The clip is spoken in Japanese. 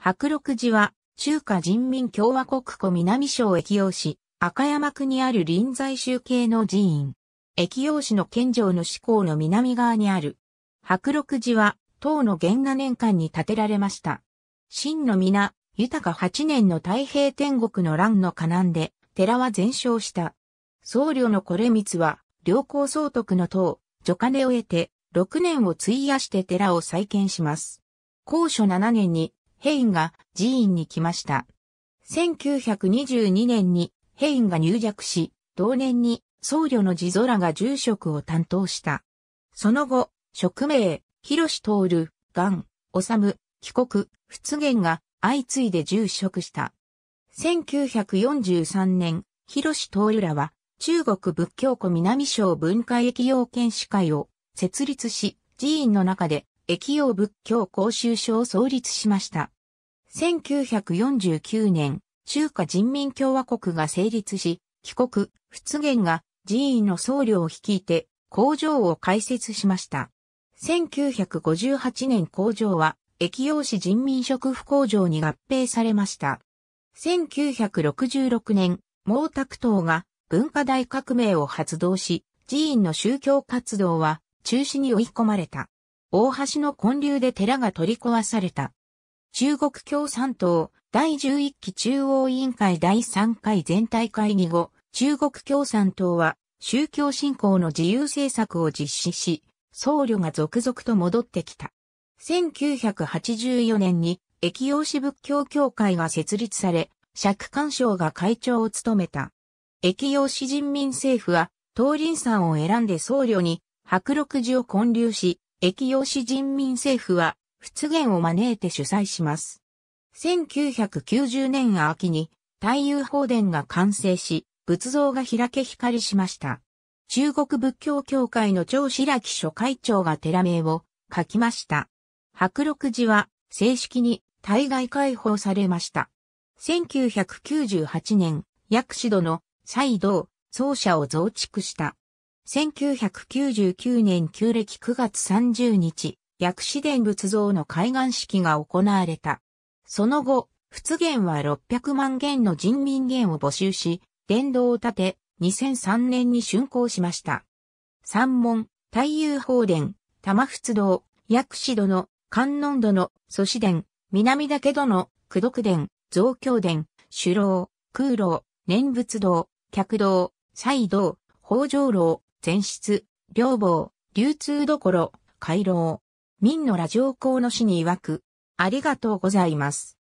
白六寺は、中華人民共和国古南省駅陽市、赤山区にある臨済宗系の寺院。駅陽市の県城の志向の南側にある。白六寺は、唐の元7年間に建てられました。真の皆、豊か8年の太平天国の乱の河南で、寺は全焼した。僧侶のこれ光は、良好総督の党、助金を得て、6年を費やして寺を再建します。高所7年に、ヘインが寺院に来ました。1922年にヘインが入弱し、同年に僧侶の地空が住職を担当した。その後、職名、広志徹、ガン、治、帰国、仏元が相次いで住職した。1943年、広志徹らは中国仏教庫南省文化駅要研士会を設立し、寺院の中で駅用仏教講習所を創立しました。1949年、中華人民共和国が成立し、帰国、仏元が寺院の僧侶を率いて工場を開設しました。1958年工場は、駅用市人民食府工場に合併されました。1966年、毛沢東が文化大革命を発動し、寺院の宗教活動は中止に追い込まれた。大橋の建立で寺が取り壊された。中国共産党第11期中央委員会第3回全体会議後、中国共産党は宗教信仰の自由政策を実施し、僧侶が続々と戻ってきた。1984年に、駅陽市仏教協会が設立され、釈官省が会長を務めた。駅陽市人民政府は、東林山を選んで僧侶に、白六寺を建立し、駅陽市人民政府は、仏言を招いて主催します。1990年秋に、太陽法殿が完成し、仏像が開け光しました。中国仏教協会の張白木書会長が寺名を書きました。白六寺は正式に対外開放されました。1998年、薬師戸の再度、奏者を増築した。1999年旧暦9月30日、薬師殿仏像の開眼式が行われた。その後、仏元は600万元の人民元を募集し、殿堂を建て、2003年に竣工しました。三門、太陽法殿、玉仏堂、薬師殿、観音殿、祖師殿、南岳殿、九徳殿、増教殿、主楼、空楼、念仏堂、客堂、祭堂、北条楼、前室、両房、流通どころ、回廊。民のラジオ校の死に曰く、ありがとうございます。